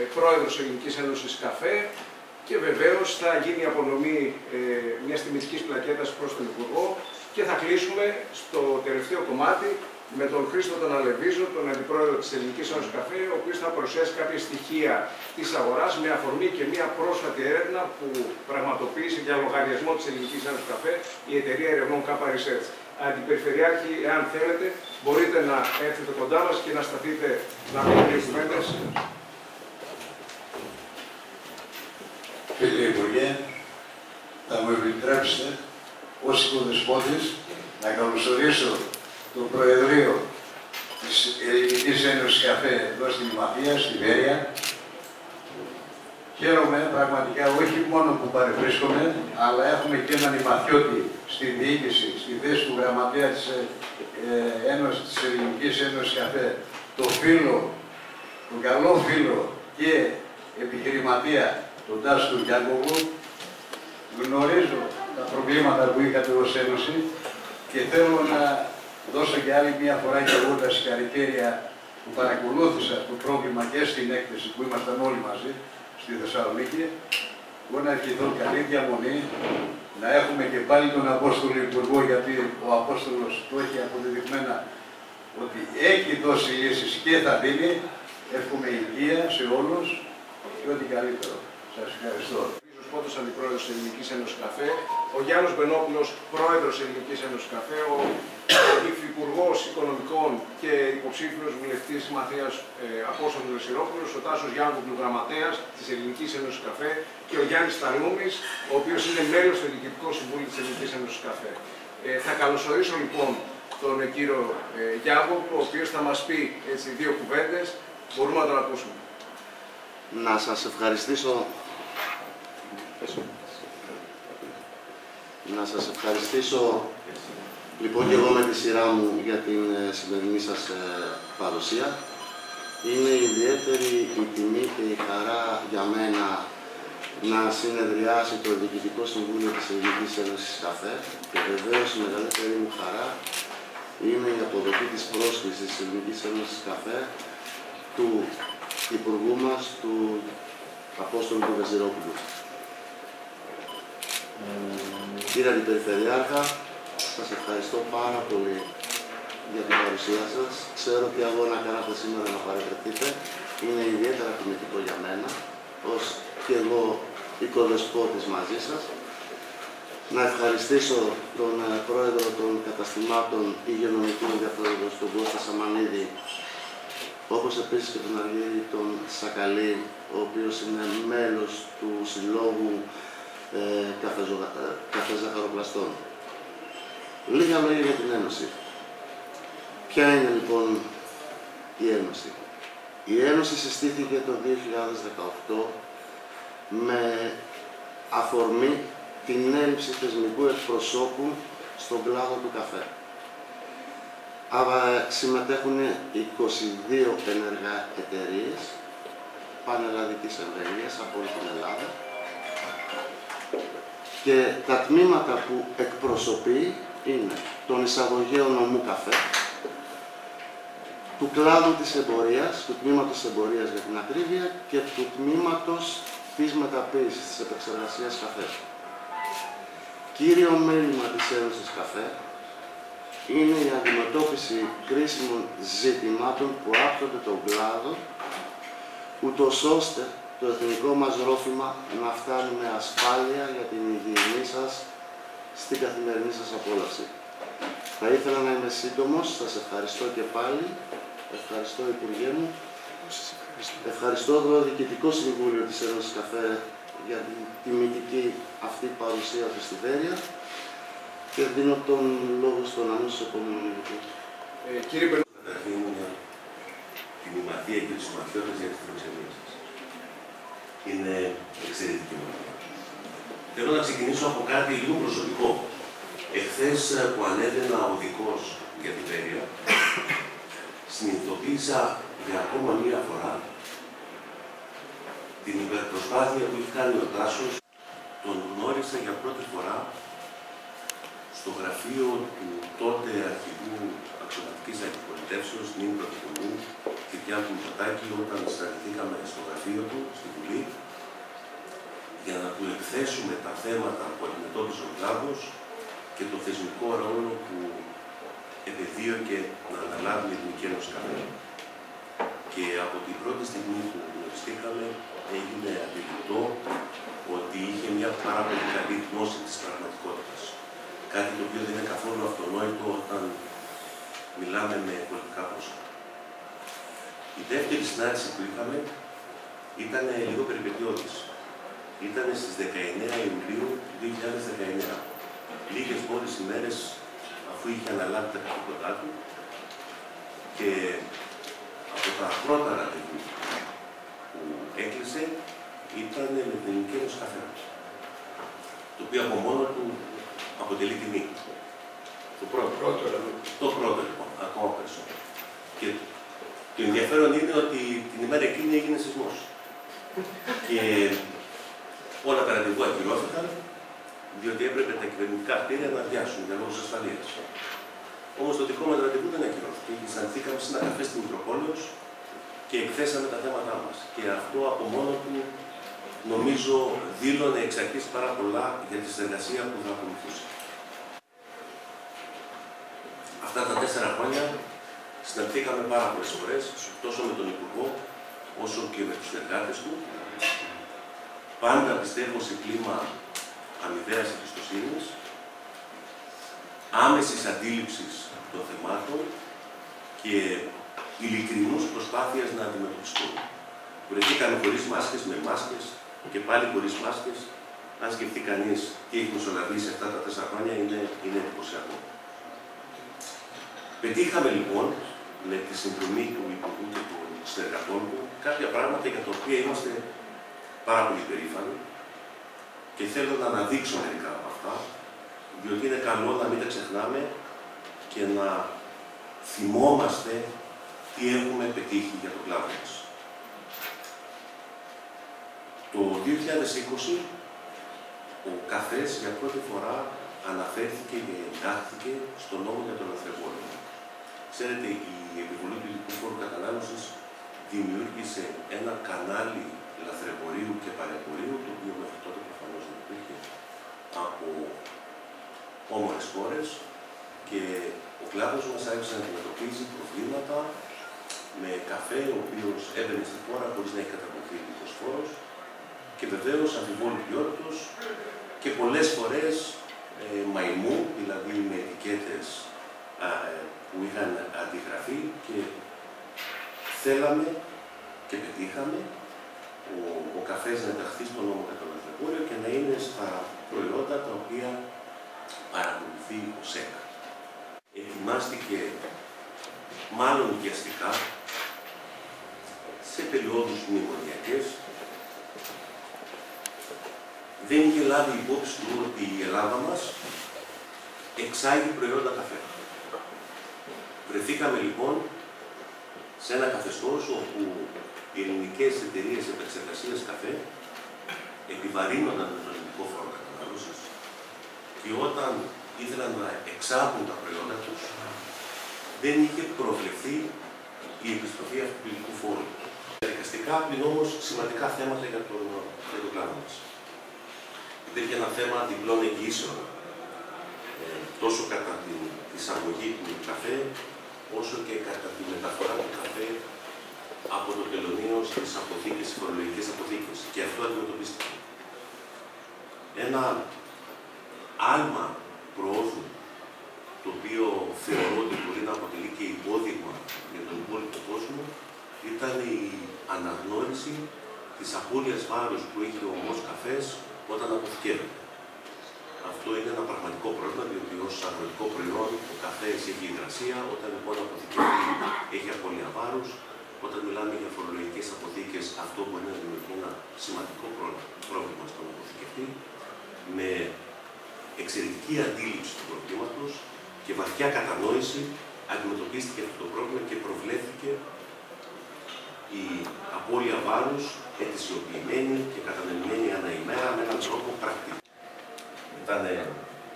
ε, πρόεδρος Ελληνικής Ένωσης Καφέ και βεβαίως θα γίνει η απονομή ε, μιας τιμητικής πλακέτας προς τον Υπουργό και θα κλείσουμε στο τελευταίο κομμάτι με τον Χρήστο τον Αλεβίζο, τον Αντιπρόεδρο της Ελληνικής Ένωσης Καφέ, ο οποίος θα παρουσιάσει κάποια στοιχεία της αγοράς με αφορμή και μια πρόσφατη έρευνα που πραγματοποίησε για λογαριασμό της Ελληνικής Ένωσης Καφέ η εταιρεία ερευνών Kappa Research. Αντιπεριφερειάρχη, εάν θέλετε, μπορείτε να έρθετε κοντά μας και να σταθείτε να πείτε δύο κουβέντες. Κύριε Υπουργέ, θα μου επιτρέψετε ως οικοδεσπότης να καλωσορίσω το Προεδρείο της Ελληνικής Ένωσης Καφέ εδώ στην Μαφία, στη Βέρεια. Χαίρομαι πραγματικά όχι μόνο που παρευρίσκομαι, αλλά έχουμε και έναν ημαθιώτη στη διοίκηση, στη θέση του γραμματέα της, ε, ε Ένωσης, της Ελληνικής Ένωσης Καφέ, το φίλο, τον καλό φίλο και επιχειρηματία, τον Τάσου Γιάνκοβου. Γνωρίζω τα προβλήματα που είχατε ως Ένωση και θέλω να δώσω και άλλη μια φορά και εγώ τα συγχαρητήρια που παρακολούθησα το πρόβλημα και στην έκθεση που ήμασταν όλοι μαζί στη Θεσσαλονίκη. Εγώ να ευχηθώ καλή διαμονή, να έχουμε και πάλι τον Απόστολο Υπουργό, γιατί ο Απόστολος το έχει αποδεδειγμένα ότι έχει δώσει λύσεις και θα δίνει. Εύχομαι υγεία σε όλους και ό,τι καλύτερο. Σας ευχαριστώ. Πότος Αντιπρόεδρος της Ελληνικής Ένωσης Καφέ, ο Γιάννος Μπενόπουλος, Πρόεδρος της Ελληνικής Ένωσης Καφέ, ο Υφυπουργός Οικονομικών και υποψήφιος βουλευτής Μαθίας ε, Απόστολος Ρεσιρόπουλος, ο Τάσος Γιάννου Γραμματέας της Ελληνικής Ένωσης Καφέ και ο Γιάννης Τανούμης, ο οποίος είναι μέλος του Διοικητικού Συμβούλου της Ελληνικής Ένωσης Καφέ. Ε, θα καλωσορίσω λοιπόν τον κύριο ε, Γιάννου, ο οποίος θα μας πει έτσι, δύο κουβέντες. Μπορούμε να τον ακούσουμε. Να σας ευχαριστήσω να σας ευχαριστήσω λοιπόν και εγώ με τη σειρά μου για την ε, σημερινή σας ε, παρουσία. Είναι ιδιαίτερη η τιμή και η χαρά για μένα να συνεδριάσει το Διοικητικό Συμβούλιο της Ελληνικής Ένωσης Καφέ και βεβαίως η μεγαλύτερη μου χαρά είναι η αποδοχή της πρόσκλησης της Ελληνικής Ένωσης Καφέ του Υπουργού μας, του Απόστολου του Βεζιρόπουλου. Κύριε Αντιπεριφερειάρχα, σας ευχαριστώ πάρα πολύ για την παρουσία σας. Ξέρω τι αγώνα κάνατε σήμερα να παρευρεθείτε. Είναι ιδιαίτερα τιμητικό για μένα, ως και εγώ οικοδεσπότης μαζί σας. Να ευχαριστήσω τον ε, πρόεδρο των καταστημάτων υγειονομικού ενδιαφέροντος, τον Κώστα Σαμανίδη, όπως επίσης και τον Αργύρι τον Σακαλή, ο οποίος είναι μέλος του Συλλόγου ε, καφεζαχαροπλαστών. Λίγα λόγια για την Ένωση. Ποια είναι λοιπόν η Ένωση; Η Ένωση συστήθηκε το 2018 με αφορμή την έλλειψη θεσμικού εκπροσώπου στον κλάδο του καφέ. Άρα συμμετέχουν 22 ενεργά εταιρείες πανελλαδικής εμβέλειας από όλη την Ελλάδα και τα τμήματα που εκπροσωπεί είναι τον εισαγωγέο νομού καφέ, του κλάδου της εμπορίας, του τμήματος της εμπορίας για την ακρίβεια και του τμήματος της μεταποίησης της επεξεργασίας καφέ. Κύριο μέλημα της Ένωσης Καφέ είναι η αντιμετώπιση κρίσιμων ζητημάτων που άπτονται τον κλάδο, ούτως ώστε το εθνικό μας ρόφημα να φτάνει με ασφάλεια για την υγιεινή σας στην καθημερινή σας απόλαυση. Θα ήθελα να είμαι σύντομος, σας ευχαριστώ και πάλι, ευχαριστώ Υπουργέ μου, ευχαριστώ το Διοικητικό Συμβούλιο της Ένωσης Καφέ για την τιμητική αυτή παρουσία του στη Βέρεια. Και δίνω τον λόγο στον αμέσως επόμενο μιλητή. Ε, κύριε Καταρχήν, την Μαθία και τους Μαθιώτες για τη φιλοξενία σας είναι εξαιρετική μορφή. Θέλω να ξεκινήσω από κάτι λίγο προσωπικό. Εχθές ε, που ανέβαινα οδικό για την Πέρια, συνειδητοποίησα για ακόμα μία φορά την υπερπροσπάθεια που έχει κάνει ο Τάσος. Τον γνώρισα για πρώτη φορά στο γραφείο του τότε αρχηγού αξιωματικής αντιπολιτεύσεως, νυν πρωθυπουργού, Κυριάκου Μητσοτάκη, όταν συναντηθήκαμε στο γραφείο γραφείο του στη Βουλή για να του εκθέσουμε τα θέματα που αντιμετώπιζε ο κλάδος και το θεσμικό ρόλο που επεδίωκε να αναλάβει η Εθνική Ένωση Καφέ. Και από την πρώτη στιγμή που γνωριστήκαμε έγινε αντιληπτό ότι είχε μια πάρα πολύ καλή γνώση της πραγματικότητας. Κάτι το οποίο δεν είναι καθόλου αυτονόητο όταν μιλάμε με πολιτικά πρόσωπα. Η δεύτερη συνάντηση που είχαμε ήταν λίγο περιπετειώδης. Ήταν στις 19 Ιουλίου 2019. Λίγες μόλις ημέρες αφού είχε αναλάβει τα καθήκοντά του και από τα πρώτα ραντεβού που έκλεισε ήταν με την Ελληνική Ένωση Το οποίο από μόνο του αποτελεί τιμή. Το πρώτο. Πρώτο, το πρώτο λοιπόν, ακόμα περισσότερο. Και το ενδιαφέρον είναι ότι την ημέρα εκείνη έγινε σεισμός. και όλα τα ραντεβού ακυρώθηκαν, διότι έπρεπε τα κυβερνητικά κτίρια να αδειάσουν για λόγους ασφαλείας. Όμως το δικό μας ραντεβού δεν ακυρώθηκε. Συναντηθήκαμε σε ένα καφέ στην Μητροπόλεως και εκθέσαμε τα θέματά μας. Και αυτό από μόνο του νομίζω δήλωνε εξ αρχής πάρα πολλά για τη συνεργασία που θα ακολουθούσε. Αυτά τα τέσσερα χρόνια συναντηθήκαμε πάρα πολλές φορές, τόσο με τον Υπουργό, όσο και με τους συνεργάτες του. Πάντα πιστεύω σε κλίμα αμοιβαίας εμπιστοσύνης, άμεσης αντίληψης των θεμάτων και ειλικρινούς προσπάθειας να αντιμετωπιστούν. Βρεθήκαμε χωρίς μάσκες, με μάσκες και πάλι χωρίς μάσκες. Αν σκεφτεί κανείς τι έχει μεσολαβήσει αυτά τα τέσσερα χρόνια, είναι, είναι εντυπωσιακό. Πετύχαμε λοιπόν με τη συνδρομή του Υπουργού και των συνεργατών του κάποια πράγματα για τα οποία είμαστε πάρα πολύ περήφανοι και θέλω να αναδείξω μερικά από αυτά, διότι είναι καλό να μην τα ξεχνάμε και να θυμόμαστε τι έχουμε πετύχει για το κλάδο μας. Το 2020 ο καφές για πρώτη φορά αναφέρθηκε και εντάχθηκε στο νόμο για τον λαθρεμπόριο. Ξέρετε, η επιβολή του ειδικού φόρου κατανάλωσης δημιούργησε ένα κανάλι λαθρεμπορίου και παρεμπορίου, το οποίο μέχρι τότε προφανώς δεν υπήρχε από όμορφε χώρες και ο κλάδος μας άρχισε να αντιμετωπίζει προβλήματα με καφέ ο οποίος έμπαινε στη χώρα χωρίς να έχει καταβληθεί ειδικός φόρος και βεβαίως αμφιβόλου ποιότητα και πολλές φορές ε, μαϊμού, δηλαδή με ετικέτες ε, που είχαν αντιγραφεί και θέλαμε και πετύχαμε ο, ο καφές να ενταχθεί στον νόμο κατά το και να είναι στα προϊόντα τα οποία παρακολουθεί ο ΣΕΚΑ. Ετοιμάστηκε μάλλον βιαστικά σε περιόδους μνημονιακές δεν είχε λάβει υπόψη του ότι η Ελλάδα μας εξάγει προϊόντα καφέ. Βρεθήκαμε λοιπόν σε ένα καθεστώς όπου οι ελληνικές εταιρείες επεξεργασίας καφέ επιβαρύνονταν με τον ελληνικό φόρο κατανάλωσης και όταν ήθελαν να εξάγουν τα προϊόντα τους δεν είχε προβλεφθεί η επιστροφή αυτού του ελληνικού φόρου. Διαδικαστικά πλην όμως σημαντικά θέματα για τον, για τον κλάδο μας υπήρχε ένα θέμα διπλών εγγύσεων, ε, τόσο κατά την εισαγωγή του καφέ, όσο και κατά τη μεταφορά του καφέ από το τελωνίο στις αποθήκες, στις φορολογικές αποθήκες. Και αυτό αντιμετωπίστηκε. Ένα άλμα προόδου, το οποίο θεωρώ ότι μπορεί να αποτελεί και υπόδειγμα για τον υπόλοιπο κόσμο, ήταν η αναγνώριση της απώλειας βάρους που έχει ο ομός καφές όταν αποθηκεύεται. Αυτό είναι ένα πραγματικό πρόβλημα, διότι ως αγροτικό προϊόν ο καφέ έχεις υγρασία, όταν λοιπόν αποθηκευτεί έχει απώλεια βάρους. Όταν μιλάμε για φορολογικές αποθήκες, αυτό μπορεί να δημιουργεί ένα σημαντικό πρόβλημα στον αποθηκευτή, με εξαιρετική αντίληψη του προβλήματος και βαθιά κατανόηση αντιμετωπίστηκε αυτό το πρόβλημα και προβλέφθηκε η απώλεια βάρους ετησιοποιημένη και κατανεμημένη ανά ημέρα με έναν τρόπο πρακτικό. Ήταν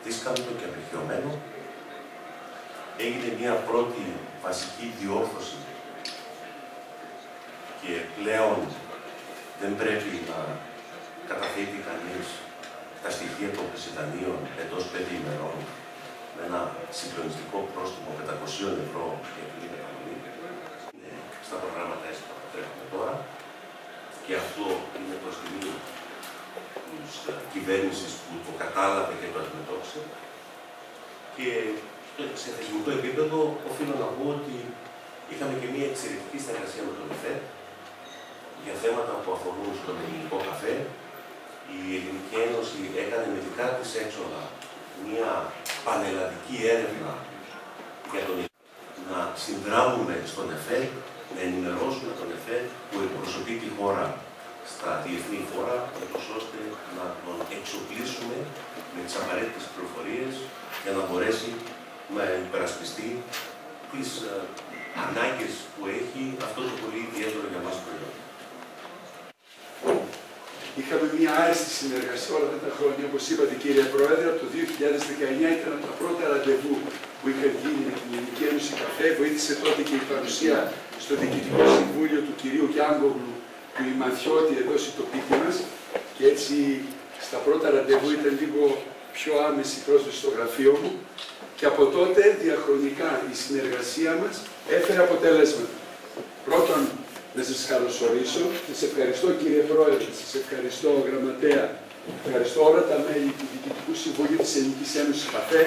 δίσκαμπτο και απερχαιωμένο. Έγινε μια πρώτη βασική διόρθωση και πλέον δεν πρέπει να καταθέτει κανείς τα στοιχεία των δανείων εντός πέντε ημερών με ένα συγκλονιστικό πρόστιμο 500 ευρώ για την καταβολή. Είναι στα προγράμματα ΕΣΠΑ που τρέχουμε τώρα και αυτό είναι προ τιμή της κυβέρνησης που το κατάλαβε και το αντιμετώπισε. Και σε θεσμικό επίπεδο οφείλω να πω ότι είχαμε και μια εξαιρετική συνεργασία με τον ΕΦΕΤ για θέματα που αφορούν στον ελληνικό καφέ. Η Ελληνική Ένωση έκανε με δικά της έξοδα μια πανελλαδική έρευνα για τον να συνδράμουμε στον ΕΦΕ, να ενημερώσουμε τον ΕΦΕ που εκπροσωπεί τη χώρα στα διεθνή φόρα, ώστε να τον εξοπλίσουμε με τις απαραίτητες πληροφορίες για να μπορέσει να υπερασπιστεί τις ε, ανάγκες που έχει αυτός το πολύ ιδιαίτερος για μας προϊόν. Είχαμε μια άριστη συνεργασία όλα αυτά τα χρόνια, όπως είπατε κύριε Πρόεδρε, από το 2019 ήταν από τα πρώτα ραντεβού που είχαν γίνει με την Ελληνική Ένωση Καφέ. Βοήθησε τότε και η παρουσία στο Διοικητικό Συμβούλιο του κυρίου Γιάνγκογλου, του Ιμαθιώτη εδώ στην τοπική μας. Και έτσι στα πρώτα ραντεβού ήταν λίγο πιο άμεση πρόσβαση στο γραφείο μου. Και από τότε διαχρονικά η συνεργασία μας έφερε αποτέλεσματα. Πρώτον, να σας καλωσορίσω. Σας ευχαριστώ κύριε Πρόεδρε, σας ευχαριστώ γραμματέα, ευχαριστώ όλα τα μέλη του Διοικητικού Συμβουλίου της Ελληνικής Ένωσης ΚΑΦΕ,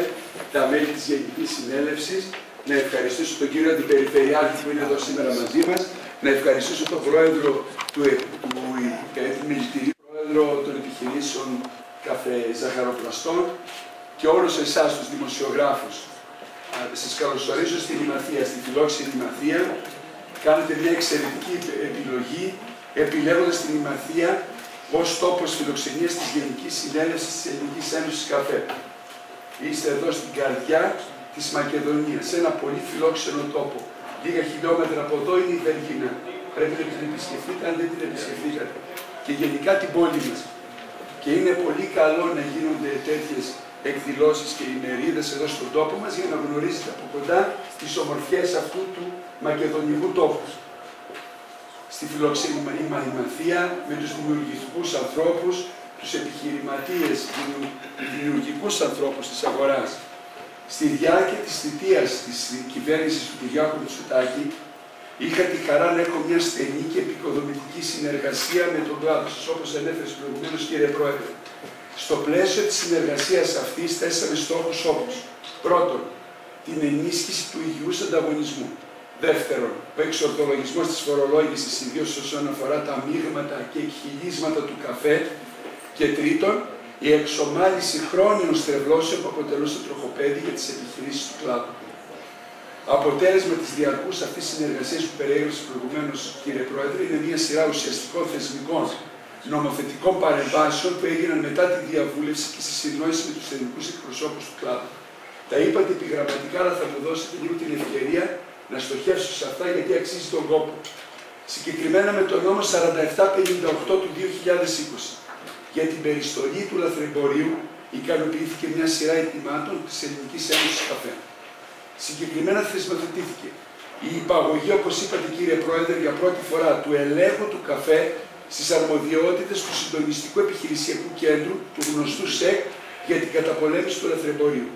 τα μέλη της Γενικής Συνέλευσης, να ευχαριστήσω τον κύριο Αντιπεριφερειάρχη που είναι εδώ σήμερα μαζί μας, να ευχαριστήσω τον Πρόεδρο του, του, του Πρόεδρο των Επιχειρήσεων Καφέ Ζαχαροπλαστών και όλους εσάς τους δημοσιογράφους. Σας καλωσορίζω στην Ημαθία, στη φιλόξενη Ημαθία, κάνετε μια εξαιρετική επιλογή επιλέγοντας την Ημαθία ως τόπος φιλοξενίας της Γενικής Συνέλευσης της Ελληνικής Ένωσης Καφέ. Είστε εδώ στην καρδιά της Μακεδονίας, σε ένα πολύ φιλόξενο τόπο. Λίγα χιλιόμετρα από εδώ είναι η Βεργίνα. Πρέπει να την επισκεφτείτε αν δεν την επισκεφτείτε. Και γενικά την πόλη μας. Και είναι πολύ καλό να γίνονται τέτοιες εκδηλώσεις και ημερίδες εδώ στον τόπο μας για να γνωρίζετε από κοντά τις ομορφιές αυτού του μακεδονικού τόπου. Στη φιλοξενή μαθία με τους δημιουργικούς ανθρώπους, τους επιχειρηματίες, δημιουργικούς ανθρώπους της αγοράς. Στη διάρκεια της θητείας της κυβέρνησης του Κυριάκου Μητσοτάκη, είχα τη χαρά να έχω μια στενή και επικοδομητική συνεργασία με τον κλάδο σας, όπως ανέφερε προηγουμένως κύριε Πρόεδρε. Στο πλαίσιο της συνεργασίας αυτής θέσαμε στόχους όπως πρώτον, την ενίσχυση του υγιούς ανταγωνισμού. Δεύτερον, ο εξορθολογισμός της φορολόγησης, ιδίως όσον αφορά τα μείγματα και εκχυλίσματα του καφέ. Και τρίτον, η εξομάλυση χρόνιων στρεβλώσεων που αποτελούσε τροχοπέδι για τις επιχειρήσεις του κλάδου. Αποτέλεσμα της διαρκούς αυτής συνεργασίας που περιέγραψε προηγουμένως, κύριε Πρόεδρε, είναι μια σειρά ουσιαστικών θεσμικών νομοθετικών παρεμβάσεων που έγιναν μετά τη διαβούλευση και στη συνεννόηση με τους ελληνικούς εκπροσώπους του κλάδου. Τα είπατε επιγραμματικά, αλλά θα μου δώσετε λίγο την ευκαιρία να στοχεύσω σε αυτά γιατί αξίζει τον κόπο. Συγκεκριμένα με τον νόμο 4758 του 2020 για την περιστολή του λαθρεμπορίου ικανοποιήθηκε μια σειρά ετοιμάτων της Ελληνικής Ένωσης Καφέ. Συγκεκριμένα θεσμοθετήθηκε η υπαγωγή, όπως είπατε κύριε Πρόεδρε, για πρώτη φορά του ελέγχου του καφέ στις αρμοδιότητες του Συντονιστικού Επιχειρησιακού Κέντρου, του γνωστού ΣΕΚ, για την καταπολέμηση του ελευθερμπορίου.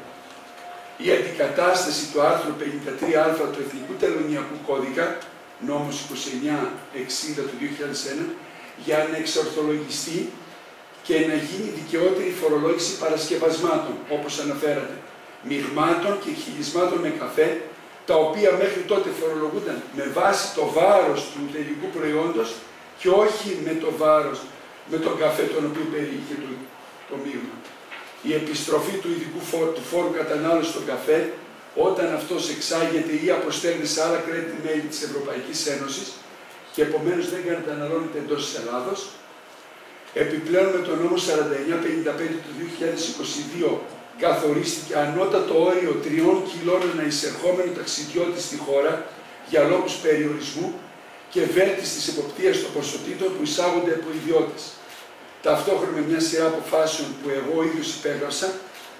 Η αντικατάσταση του άρθρου 53α του Εθνικού Τελωνιακού Κώδικα, νόμος 2960 του 2001, για να εξορθολογιστεί και να γίνει δικαιότερη φορολόγηση παρασκευασμάτων, όπως αναφέρατε, μειγμάτων και χιλισμάτων με καφέ, τα οποία μέχρι τότε φορολογούνταν με βάση το βάρος του τελικού προϊόντος και όχι με το βάρος, με τον καφέ τον οποίο περιείχε το, το μείγμα. Η επιστροφή του ειδικού φόρου, του φόρου κατανάλωσης στον καφέ, όταν αυτός εξάγεται ή αποστέλνει σε άλλα κράτη-μέλη της Ευρωπαϊκής Ένωσης και επομένως δεν καταναλώνεται εντός της Ελλάδος, επιπλέον με τον νόμο 4955 του 2022 καθορίστηκε ανώτατο όριο τριών κιλών ένα εισερχόμενο ταξιδιώτη στη χώρα για λόγους περιορισμού και βέλτιστη εποπτείας των ποσοτήτων που εισάγονται από ιδιώτες. Ταυτόχρονα με μια σειρά αποφάσεων που εγώ ίδιος υπέγραψα,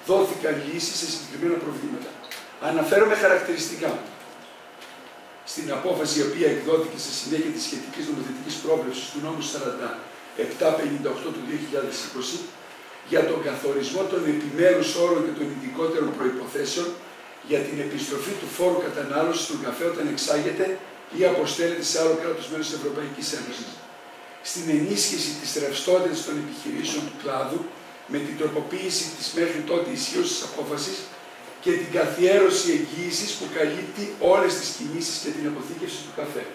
δόθηκαν λύσεις σε συγκεκριμένα προβλήματα. Αναφέρομαι χαρακτηριστικά. στην απόφαση η οποία εκδόθηκε στη συνέχεια της σχετικής νομοθετικής πρόβλεψης του νόμου 4758 του 2020 για τον καθορισμό των επιμέρους όρων και των ειδικότερων προϋποθέσεων για την επιστροφή του φόρου κατανάλωσης του καφέ όταν εξάγεται ή αποστέλλεται σε άλλο κράτος μέρος της Ευρωπαϊκής Ένωσης. Στην ενίσχυση της ρευστότητας των επιχειρήσεων του κλάδου με την τροποποίηση της μέχρι τότε ισχύωσης απόφασης και την καθιέρωση εγγύησης που καλύπτει όλες τις κινήσεις και την αποθήκευση του καφέ.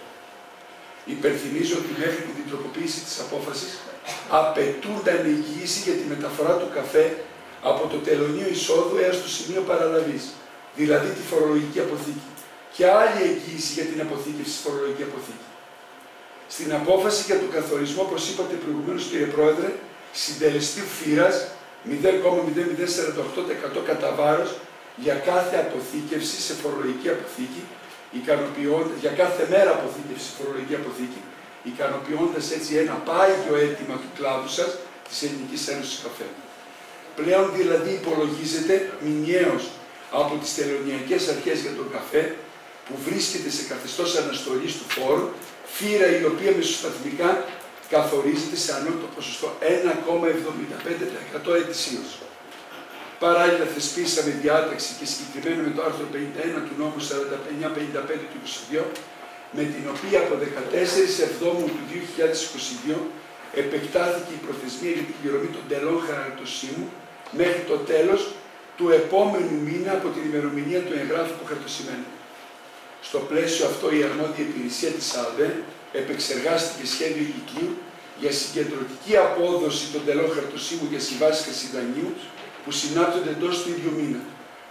Υπερθυμίζω ότι μέχρι την τροποποίηση της απόφασης απαιτούνταν εγγύηση για τη μεταφορά του καφέ από το τελωνίο εισόδου έως το σημείο παραλαβής, δηλαδή τη φορολογική αποθήκη, και άλλη εγγύηση για την αποθήκευση στη φορολογική αποθήκη. Στην απόφαση για τον καθορισμό, όπως είπατε προηγουμένως, κύριε Πρόεδρε, συντελεστή φύρας 0,0048% κατά βάρος για κάθε αποθήκευση σε φορολογική αποθήκη, για κάθε μέρα αποθήκευση σε φορολογική αποθήκη, ικανοποιώντας έτσι ένα πάγιο αίτημα του κλάδου σας της Ελληνικής Ένωσης Καφέ. Πλέον δηλαδή υπολογίζεται μηνιαίως από τις τελωνιακές αρχές για τον καφέ που βρίσκεται σε καθεστώς αναστολής του φόρου, φύρα η οποία μεσοσταθμικά καθορίζεται σε ανώτατο ποσοστό 1,75% ετησίως. Παράλληλα θεσπίσαμε διάταξη και συγκεκριμένα με το άρθρο 51 του νόμου 4955 του 22, με την οποία από 14 Εβδόμου του 2022 επεκτάθηκε η προθεσμία για την πληρωμή των τελών χαρακτοσύμου μέχρι το τέλος του επόμενου μήνα από την ημερομηνία του εγγράφου που χαρτοσημένει. Στο πλαίσιο αυτό η αρμόδια υπηρεσία της ΑΔΕ επεξεργάστηκε σχέδιο κυκλίου για συγκεντρωτική απόδοση των τελών χαρτοσύμου για συμβάσεις χρυσιδανίου που συνάπτονται εντός του ίδιου μήνα,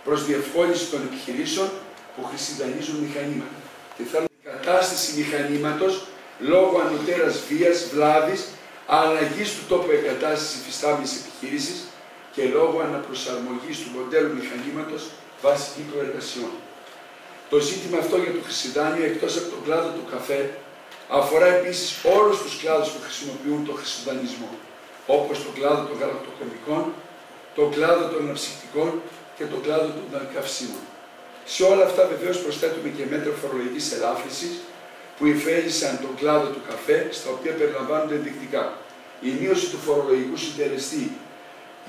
προς διευκόλυνση των επιχειρήσεων που χρησιδανίζουν μηχανήματα. Και θέλω κατάσταση μηχανήματος λόγω ανωτέρας βίας, βλάβης, αλλαγής του τόπου εγκατάστασης υφιστάμενης επιχείρηση και λόγω αναπροσαρμογής του μοντέλου μηχανήματος βάσει κύκλου εργασιών. Το ζήτημα αυτό για το χρυσιδάνιο, εκτός από τον κλάδο του καφέ, αφορά επίσης όλους τους κλάδους που χρησιμοποιούν το χρυσιδανισμό, όπως το κλάδο των γαλακτοκομικών, το κλάδο των αναψυκτικών και το κλάδο των καυσίμων. Σε όλα αυτά βεβαίως προσθέτουμε και μέτρα φορολογικής ελάφρυνση που υφέλησαν τον κλάδο του καφέ, στα οποία περιλαμβάνονται ενδεικτικά η μείωση του φορολογικού συντελεστή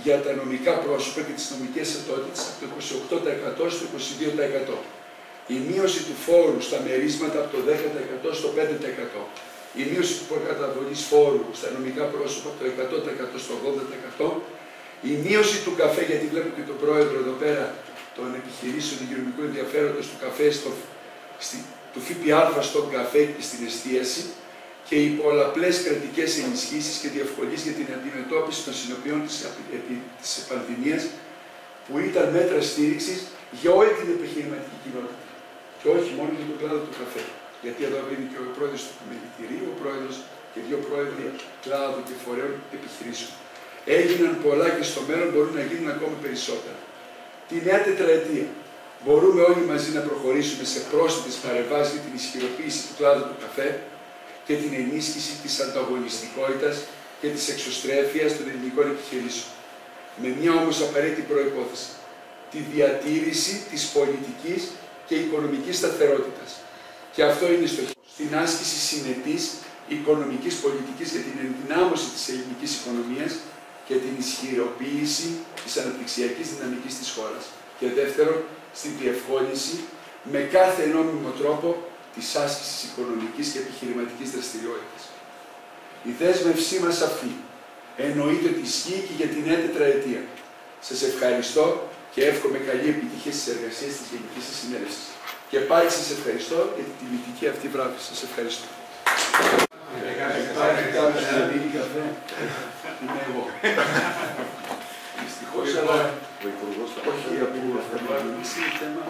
για τα νομικά πρόσωπα και τις νομικές ετότητες από το 28% στο 22%. Η μείωση του φόρου στα μερίσματα από το 10% στο 5%. Η μείωση του προκαταβολή φόρου στα νομικά πρόσωπα από το 100% στο 80%. Η μείωση του καφέ, γιατί βλέπω και τον πρόεδρο εδώ πέρα των επιχειρήσεων υγειονομικού ενδιαφέροντος του καφέ, στο, στη, του ΦΠΑ στον καφέ και στην εστίαση και οι πολλαπλές κρατικές ενισχύσεις και διευκολύνσεις για την αντιμετώπιση των συνοπιών της πανδημίας, που ήταν μέτρα στήριξης για όλη την επιχειρηματική κοινότητα. Και όχι μόνο για τον κλάδο του καφέ. Γιατί εδώ είναι και ο πρόεδρος του Μελητηρίου, ο πρόεδρος και δύο πρόεδροι κλάδου και φορέων επιχειρήσεων. Έγιναν πολλά και στο μέλλον μπορούν να γίνουν ακόμη περισσότερα τη νέα τετραετία. Μπορούμε όλοι μαζί να προχωρήσουμε σε πρόσθετες παρεμβάσεις για την ισχυροποίηση του κλάδου του καφέ και την ενίσχυση της ανταγωνιστικότητας και της εξωστρέφειας των ελληνικών επιχειρήσεων. Με μια όμως απαραίτητη προπόθεση. Τη διατήρηση της πολιτικής και οικονομικής σταθερότητας. Και αυτό είναι στο στην άσκηση συνετής οικονομικής πολιτικής για την ενδυνάμωση της ελληνικής οικονομίας και την ισχυροποίηση της αναπτυξιακής δυναμικής της χώρας. Και δεύτερον, στην διευκόλυνση με κάθε νόμιμο τρόπο της άσκησης οικονομικής και επιχειρηματικής δραστηριότητας. Η δέσμευσή μας αυτή εννοείται ότι ισχύει και για την νέα τετραετία. Σας ευχαριστώ και εύχομαι καλή επιτυχία στις εργασίες της Γενικής Συνέλευσης. Και πάλι σας ευχαριστώ για την τιμητική αυτή βράδυ. Σας ευχαριστώ. Είμαι εγώ. Δυστυχώς, αλλά όχι από αυτή θέμα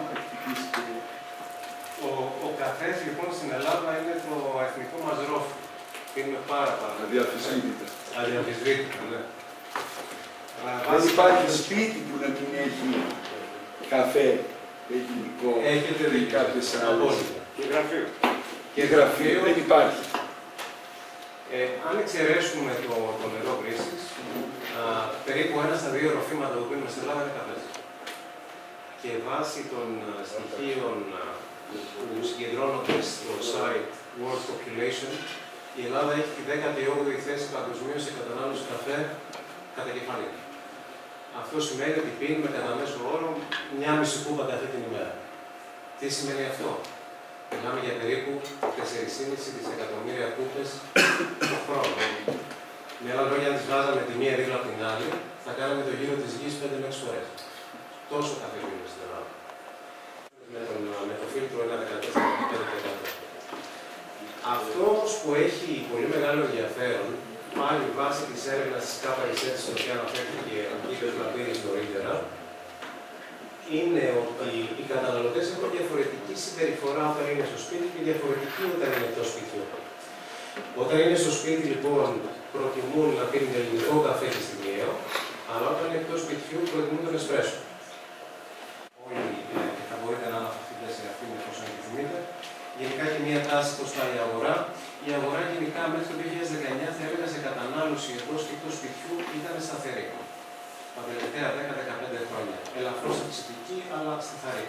ο, ο καφές λοιπόν στην Ελλάδα είναι το εθνικό μας ρόφι. Είναι πάρα πάρα πολύ. Αδιαφυσβήτητα. Αδιαφυσβήτητα, ναι. Δεν υπάρχει σπίτι που να μην έχει καφέ ελληνικό Έχετε ή δίκιο. κάποιες άλλες. Και γραφείο. Και γραφείο δεν υπάρχει. Ε, αν εξαιρέσουμε το, το νερό βρύσης, περίπου ένα στα δύο ροφήματα που πίνουμε στην Ελλάδα είναι καφές. Και βάσει των α, στοιχείων α, που συγκεντρώνονται στο site World Population, η Ελλάδα έχει τη 18η θέση παγκοσμίως σε κατανάλωση καφέ κατά κεφάλι. Αυτό σημαίνει ότι πίνουμε κατά μέσο όρο μια μισή κούπα καφέ την ημέρα. Τι σημαίνει αυτό; Μιλάμε για περίπου 4,5 δισεκατομμύρια κούπες το χρόνο. Με άλλα λόγια, αν τις βάζαμε τη μία δίπλα από την άλλη, θα κάναμε το γύρο της γης 5 6 φορές. Τόσο καφέ πίνουμε στην Ελλάδα. Με, τον, με το φίλτρο 1,14-5%. Αυτός που έχει πολύ μεγάλο ενδιαφέρον, πάλι βάσει της έρευνας της ΚΑΠΑΙΣΕΤ, στην οποίας αναφέρθηκε ο κ. Λαμπύρης νωρίτερα, είναι ότι οι καταναλωτές έχουν διαφορετική συμπεριφορά όταν είναι στο σπίτι και διαφορετική όταν είναι εκτός σπιτιού. Όταν είναι στο σπίτι, λοιπόν, προτιμούν να πίνουν ελληνικό καφέ και στιγμιαίο, αλλά όταν είναι εκτός σπιτιού, προτιμούν τον εσπρέσο. Όλοι ε, θα μπορείτε να αναφερθείτε σε αυτήν εφόσον επιθυμείτε. Γενικά και μια τάση προς τα η αγορά. Η αγορά γενικά μέχρι το 2019 θα έλεγα σε κατανάλωση εντό και εκτό σπιτιού ήταν σταθερή τα τελευταία 10-15 χρόνια. Ελαφρώς αυξητική, αλλά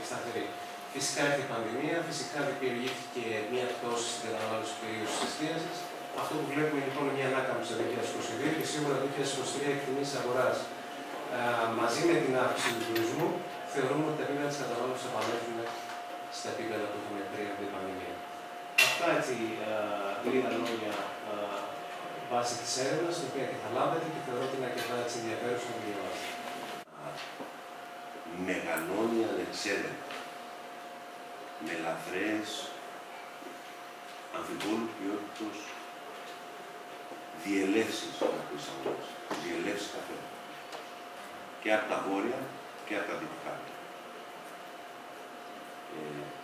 σταθερή. Φυσικά ήρθε η πανδημία, φυσικά δημιουργήθηκε μια πτώση στην κατανάλωση κυρίω της εστίασης. Αυτό που βλέπουμε λοιπόν είναι μια ανάκαμψη το 2022 και σίγουρα το 2023 εκτιμήσει αγοράς μαζί με την αύξηση του τουρισμού θεωρούμε ότι τα επίπεδα της κατανάλωσης θα επανέλθουν στα επίπεδα που είχαμε πριν από την πανδημία. Αυτά έτσι λίγα λόγια βάσει της έρευνας, την οποία και θα λάβετε και θεωρώ ότι είναι αρκετά ενδιαφέρουσα να διαβάσετε. Μεγαλώνει ανεξέλεγκτα με λαθρές αμφιβόλου ποιότητος διελεύσεις από τις αγορές, διελεύσεις καφέ. Και από τα βόρεια και από τα δυτικά. Ε,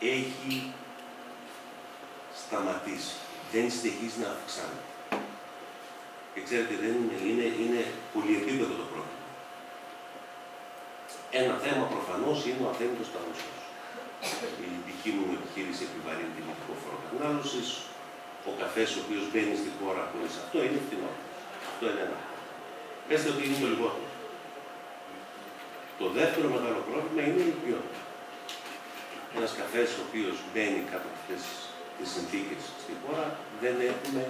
έχει σταματήσει δεν συνεχίζει να αυξάνεται. Και ξέρετε, δεν είναι, είναι, είναι πολυεπίπεδο το πρόβλημα. Ένα θέμα προφανώς είναι ο αθέμητος ταμουσό. Η δική μου επιχείρηση επιβαρύνει την φόρο κατανάλωσης. Ο καφές ο οποίος μπαίνει στη χώρα χωρίς αυτό είναι φθηνό. Αυτό είναι ένα. Πετε ότι είναι το λιγότερο. Το δεύτερο μεγάλο πρόβλημα είναι η ποιότητα. Ένας καφές ο οποίος μπαίνει κάτω από αυτές τις συνθήκες στη χώρα δεν έχουμε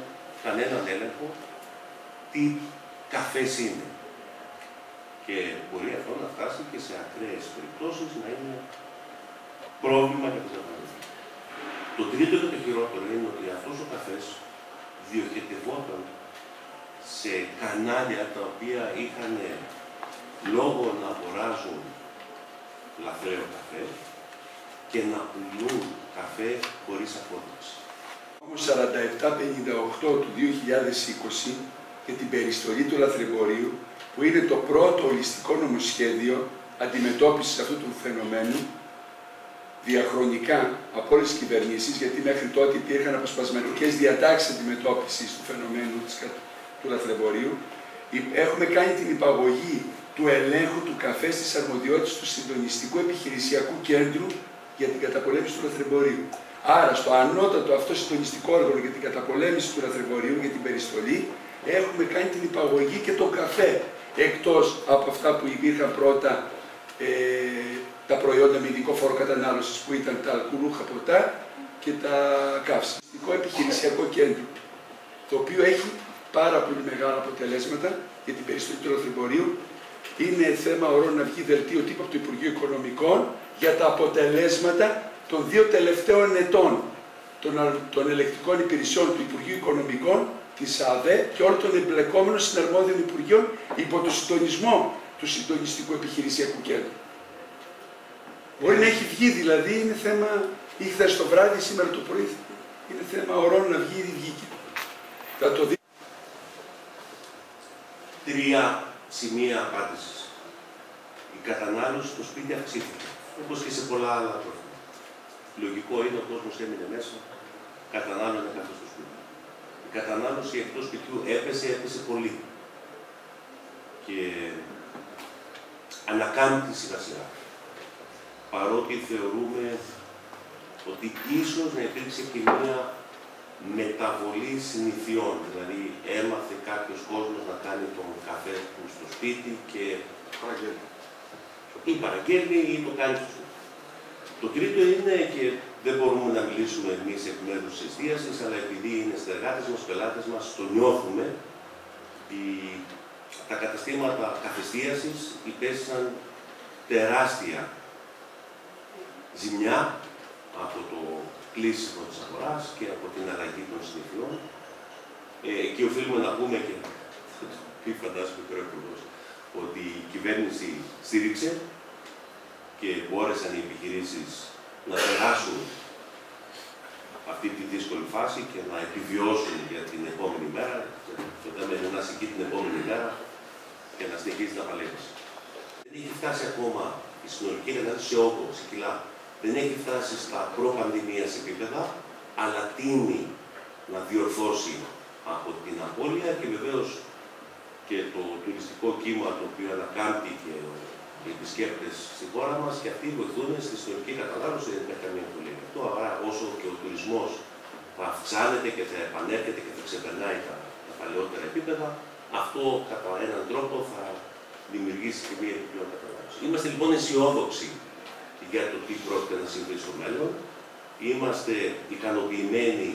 κανέναν έλεγχο τι καφές είναι. Και μπορεί αυτό να φτάσει και σε ακραίες περιπτώσεις να είναι πρόβλημα για τις δαπανές. Το τρίτο και το χειρότερο είναι ότι αυτός ο καφές διοχετευόταν σε κανάλια τα οποία είχαν λόγο να αγοράζουν λαθρέο καφέ και να πουλούν καφέ χωρίς απόδειξη. Όμως 4758 του 2020 για την περιστολή του λαθρεμπορίου που είναι το πρώτο ολιστικό νομοσχέδιο αντιμετώπισης αυτού του φαινομένου διαχρονικά από όλες τις κυβερνήσεις, γιατί μέχρι τότε υπήρχαν αποσπασματικές διατάξεις αντιμετώπισης του φαινομένου του λαθρεμπορίου. Έχουμε κάνει την υπαγωγή του ελέγχου του καφέ στις αρμοδιότητες του συντονιστικού επιχειρησιακού κέντρου για την καταπολέμηση του λαθρεμπορίου. Άρα, στο ανώτατο αυτό συντονιστικό όργανο για την καταπολέμηση του λαθρεμπορίου, για την περιστολή, έχουμε κάνει την υπαγωγή και το καφέ. Εκτός από αυτά που υπήρχαν πρώτα ε, τα προϊόντα με ειδικό φόρο κατανάλωσης που ήταν τα αλκοολούχα ποτά και τα καύσιμα. επιχειρησιακό κέντρο, το οποίο έχει πάρα πολύ μεγάλα αποτελέσματα για την περιστολή του λαθρεμπορίου. Είναι θέμα ορών να βγει δελτίο τύπου από το Υπουργείο Οικονομικών για τα αποτελέσματα των δύο τελευταίων ετών των, των ελεκτικών υπηρεσιών του Υπουργείου Οικονομικών, της ΑΔΕ και όλων των εμπλεκόμενων συναρμόδιων Υπουργείων υπό το συντονισμό του συντονιστικού επιχειρησιακού κέντρου. Μπορεί να έχει βγει δηλαδή, είναι θέμα, ή χθες το βράδυ, σήμερα το πρωί, είναι θέμα ορών να βγει ή βγήκε. Θα το δει. Τρία σημεία απάντησης. Η κατανάλωση στο σπίτι αυξήθηκε όπω και σε πολλά άλλα τρόφιμα. Λογικό είναι ο κόσμος έμεινε μέσα, κατανάλωνε καφέ στο σπίτι. Η κατανάλωση εκτός σπιτιού έπεσε, έπεσε πολύ. Και ανακάμπτει σιγά σιγά. Παρότι θεωρούμε ότι ίσως να υπήρξε και μια μεταβολή συνηθιών. Δηλαδή έμαθε κάποιος κόσμος να κάνει τον καφέ του στο σπίτη και ή παραγγέλνει ή το κάνει στο Το τρίτο είναι και δεν μπορούμε να μιλήσουμε εμείς εκ μέρους της εστίαση, αλλά επειδή είναι συνεργάτες μας, πελάτες μας, το νιώθουμε. Οι, τα καταστήματα καθεστίασης υπέστησαν τεράστια ζημιά από το κλείσιμο της αγοράς και από την αλλαγή των συνηθιών. Ε, και οφείλουμε να πούμε και τι φαντάζομαι τώρα ότι η κυβέρνηση στήριξε και μπόρεσαν οι επιχειρήσεις να περάσουν αυτή τη δύσκολη φάση και να επιβιώσουν για την επόμενη μέρα, το θέμα είναι να σηκεί την επόμενη μέρα και να συνεχίσει να παλεύει. Δεν έχει φτάσει ακόμα η συνολική κατάσταση σε όγκο, σε κιλά. Δεν έχει φτάσει στα προ-πανδημίας επίπεδα, αλλά τίνει να διορθώσει από την απώλεια και βεβαίως και το τουριστικό κύμα το οποίο ανακάμπτει και οι επισκέπτες στη χώρα μας και αυτοί βοηθούν στη ιστορική κατανάλωση, δεν υπάρχει καμία αμφιβολία. Αυτό άρα όσο και ο τουρισμός θα αυξάνεται και θα επανέρχεται και θα ξεπερνάει τα, τα παλαιότερα επίπεδα, αυτό κατά έναν τρόπο θα δημιουργήσει και μία επιπλέον κατανάλωση. Είμαστε λοιπόν αισιόδοξοι για το τι πρόκειται να συμβεί στο μέλλον. Είμαστε ικανοποιημένοι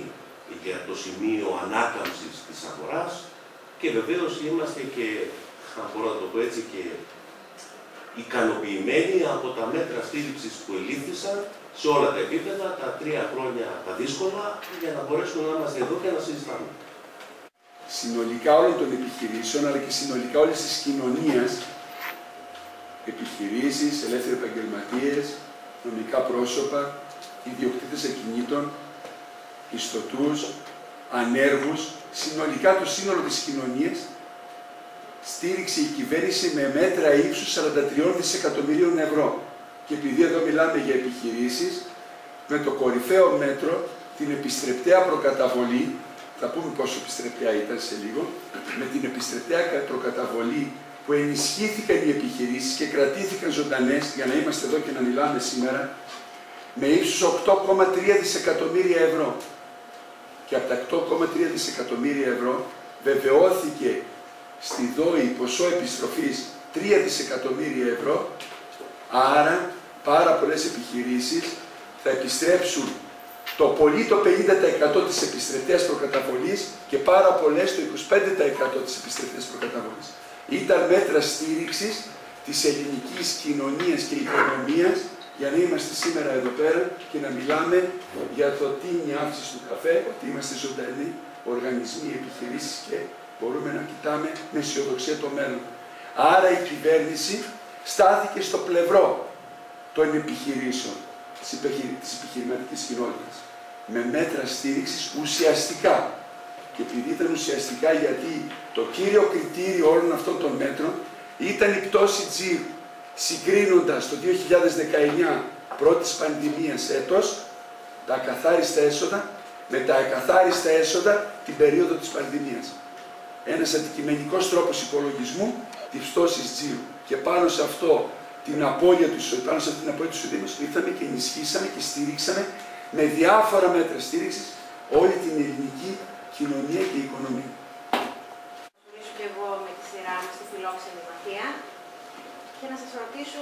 για το σημείο ανάκαμψης της αγοράς και βεβαίως είμαστε και, αν μπορώ να το πω έτσι, και ικανοποιημένοι από τα μέτρα στήριξης που ελήφθησαν σε όλα τα επίπεδα, τα τρία χρόνια τα δύσκολα, για να μπορέσουμε να είμαστε εδώ και να συζητάμε. Συνολικά όλων των επιχειρήσεων, αλλά και συνολικά όλης της κοινωνίας, επιχειρήσεις, ελεύθεροι επαγγελματίες, νομικά πρόσωπα, ιδιοκτήτες ακινήτων, ιστοτούς, ανέργους, συνολικά το σύνολο της κοινωνίας, στήριξε η κυβέρνηση με μέτρα ύψους 43 δισεκατομμυρίων ευρώ. Και επειδή εδώ μιλάμε για επιχειρήσεις, με το κορυφαίο μέτρο, την επιστρεπτέα προκαταβολή, θα πούμε πόσο επιστρεπτέα ήταν σε λίγο, με την επιστρεπτέα προκαταβολή που ενισχύθηκαν οι επιχειρήσεις και κρατήθηκαν ζωντανές, για να είμαστε εδώ και να μιλάμε σήμερα, με ύψους 8,3 δισεκατομμύρια ευρώ. Και από τα 8,3 δισεκατομμύρια ευρώ βεβαιώθηκε στη ΔΟΗ ποσό επιστροφής 3 δισεκατομμύρια ευρώ, άρα πάρα πολλές επιχειρήσεις θα επιστρέψουν το πολύ το 50% της επιστρεπτές προκαταβολής και πάρα πολλές το 25% της επιστρεπτές προκαταβολής. Ήταν μέτρα στήριξης της ελληνικής κοινωνίας και οικονομίας για να είμαστε σήμερα εδώ πέρα και να μιλάμε για το τι είναι η αύξηση του καφέ, ότι είμαστε ζωντανοί οργανισμοί, επιχειρήσεις και μπορούμε να κοιτάμε με αισιοδοξία το μέλλον. Άρα η κυβέρνηση στάθηκε στο πλευρό των επιχειρήσεων της επιχειρηματικής κοινότητας με μέτρα στήριξης ουσιαστικά. Και επειδή ήταν ουσιαστικά γιατί το κύριο κριτήριο όλων αυτών των μέτρων ήταν η πτώση τζίρου συγκρίνοντας το 2019 πρώτης πανδημίας έτος τα ακαθάριστα έσοδα με τα ακαθάριστα έσοδα την περίοδο της πανδημίας. Ένας αντικειμενικός τρόπος υπολογισμού της πτώσης τζίρου. Και πάνω σε αυτό την απώλεια του πάνω σε αυτή την απώλεια του εισοδήματος ήρθαμε και ενισχύσαμε και στηρίξαμε με διάφορα μέτρα στήριξης όλη την ελληνική κοινωνία και οικονομία. και εγώ με τη σειρά μου στη φιλόξενη μαθία και να σας ρωτήσω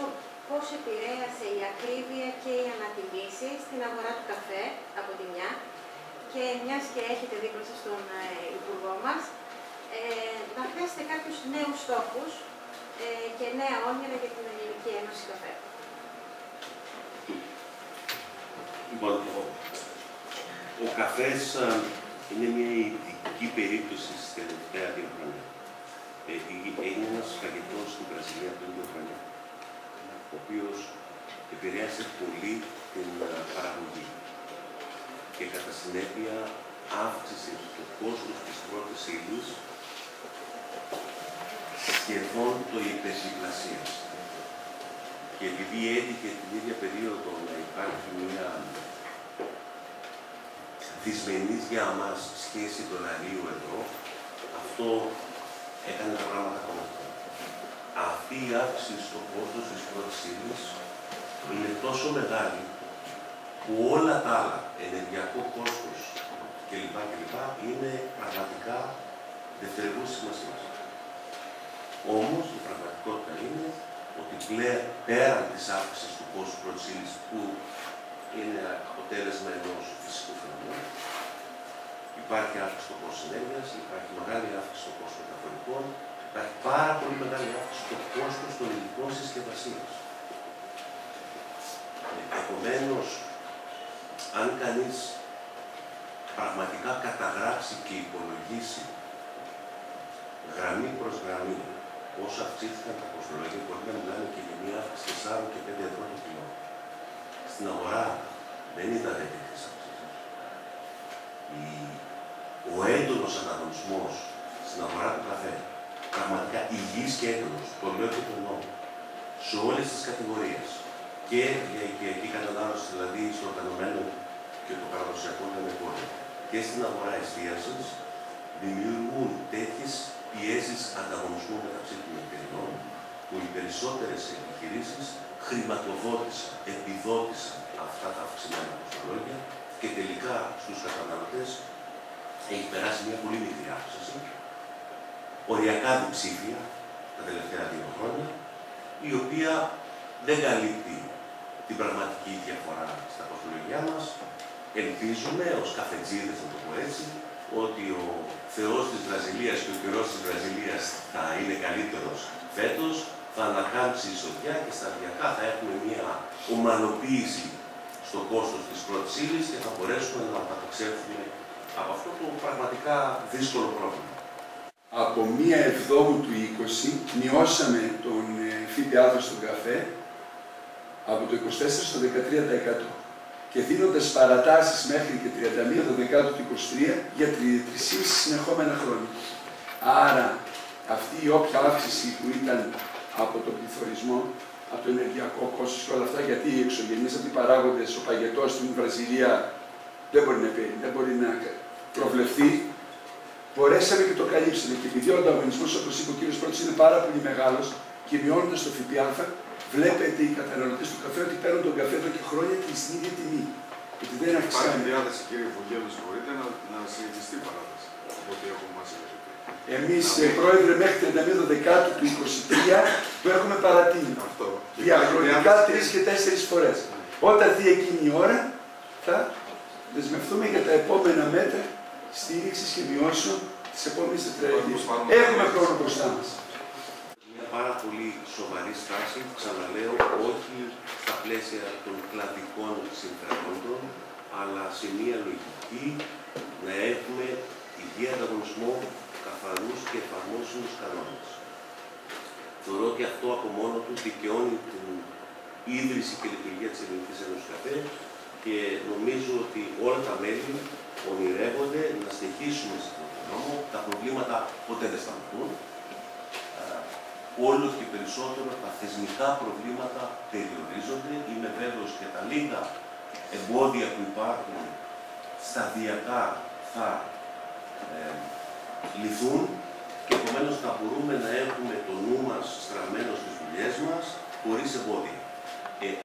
πώς επηρέασε η ακρίβεια και οι ανατιμήσεις στην αγορά του καφέ από τη μια και μιας και έχετε δίπλα σας τον ε, Υπουργό μας, ε, να θέσετε κάποιους νέους στόχους ε, και νέα όνειρα για την Ελληνική Ένωση Καφέ. Λοιπόν, ο, ο καφές είναι μια ειδική περίπτωση στη τελευταία δύο χρόνια. Ε, είναι ένας φαγητός στην Βραζιλία πριν δύο χρόνια, ο οποίος επηρέασε πολύ την παραγωγή και κατά συνέπεια αύξησε το κόστος της πρώτης ύλης σχεδόν το υπερδιπλασίας. Και επειδή έτυχε την ίδια περίοδο να υπάρχει μια δυσμενής για μας σχέση δολαρίου εδώ, αυτό έκανε τα πράγματα ακόμα Αυτή η αύξηση στο κόστος της πρώτης ύλης είναι τόσο μεγάλη που όλα τα άλλα, ενεργειακό κόστος κλπ. κλπ. είναι πραγματικά δευτερεύουν σημασία. Όμως η πραγματικότητα είναι ότι πλέον πέραν της αύξησης του κόστου πρώτης ύλης που είναι αποτέλεσμα ενός φυσικού φαινομένου. Υπάρχει αύξηση στο κόστο ενέργειας, υπάρχει μεγάλη αύξηση στο κόστο μεταφορικών, υπάρχει πάρα πολύ μεγάλη αύξηση στο κόστος των υλικών συσκευασία. Επομένως, αν κανείς πραγματικά καταγράψει και υπολογίσει γραμμή προς γραμμή όσο αυξήθηκαν τα κοστολόγια, μπορεί να μιλάμε και για μια αύξηση 4 και 5 ευρώ το κιλό. Στην αγορά δεν ήταν τέτοιε αυξήσεις. Ο έντονος ανταγωνισμός στην αγορά του καφέ, πραγματικά υγιής και έντονο, το λέω και το εννοώ, σε όλες τις κατηγορίες και για οικιακή κατανάλωση, δηλαδή στο οργανωμένο και το παραδοσιακό λεμεκόριο, και στην αγορά εστίασης, δημιουργούν τέτοιες πιέσεις ανταγωνισμού μεταξύ των εταιριών, που οι περισσότερες επιχειρήσεις χρηματοδότησαν, επιδότησαν αυτά τα αυξημένα κοστολόγια και τελικά στους καταναλωτές έχει περάσει μια πολύ μικρή αύξηση, οριακά διψήφια τα τελευταία δύο χρόνια, η οποία δεν καλύπτει την πραγματική διαφορά στα κοστολογιά μας. Ελπίζουμε ως καφετζίδες, να το πω έτσι, ότι ο Θεός της Βραζιλίας και ο καιρός της Βραζιλίας θα είναι καλύτερος φέτος, θα ανακάμψει η σοδιά και σταδιακά θα έχουμε μια ομαλοποίηση στο κόστος της πρώτης ύλης και θα μπορέσουμε να καταξέλθουμε από αυτό το πραγματικά δύσκολο πρόβλημα. Από μία εβδόμου του 20 μειώσαμε τον ε, ΦΠΑ στον καφέ από το 24% στο 13% και δίνοντας παρατάσεις μέχρι και 31 δεκάτου του 23 για 3,5 συνεχόμενα χρόνια. Άρα αυτή η όποια αύξηση που ήταν από τον πληθωρισμό, από το ενεργειακό κόστος και όλα αυτά, γιατί οι εξωγενείς αυτοί παράγοντες, ο παγετός στην Βραζιλία δεν μπορεί να, πει, δεν μπορεί να προβλεφθεί, μπορέσαμε και το καλύψαμε. Και επειδή ο ανταγωνισμός, όπως είπε ο κ. Πρώτης, είναι πάρα πολύ μεγάλος και μειώνοντα το ΦΠΑ, βλέπετε οι καταναλωτές του καφέ ότι παίρνουν τον καφέ εδώ και χρόνια και στην ίδια τιμή. Γιατί δεν αυξάνει. Υπάρχει διάθεση, κύριε Φωγγέλο, μπορείτε να, να συνεχιστεί η παράδοση από ό,τι έχουμε μάθει. Εμείς, ε, πρόεδρε, μέχρι 31 Δεκάτου του 2023 το έχουμε παρατείνει. Αυτό. Διαχρονικά τρεις και τέσσερις φορές. Όταν δει εκείνη η ώρα, θα δεσμευτούμε για τα επόμενα μέτρα στήριξης και μειώσεων της επόμενης τετραετίας. Έχουμε χρόνο μπροστά μας. Μια πάρα πολύ σοβαρή στάση, ξαναλέω, όχι στα πλαίσια των κλαδικών συμφερόντων, αλλά σε μια λογική να έχουμε υγεία ανταγωνισμό, καθαρούς και εφαρμόσιμους κανόνες. Θεωρώ ότι αυτό από μόνο του δικαιώνει την ίδρυση και λειτουργία της Ελληνικής Ένωσης Καφέ και νομίζω ότι όλα τα μέλη ονειρεύονται να συνεχίσουμε σε αυτόν τον δρόμο. Τα προβλήματα ποτέ δεν σταματούν. Όλος και περισσότερο τα θεσμικά προβλήματα περιορίζονται. Είμαι βέβαιος και τα λίγα εμπόδια που υπάρχουν σταδιακά θα ε, λυθούν και επομένως θα μπορούμε να έχουμε το νου μας στραμμένο στις δουλειές μας χωρίς εμπόδια.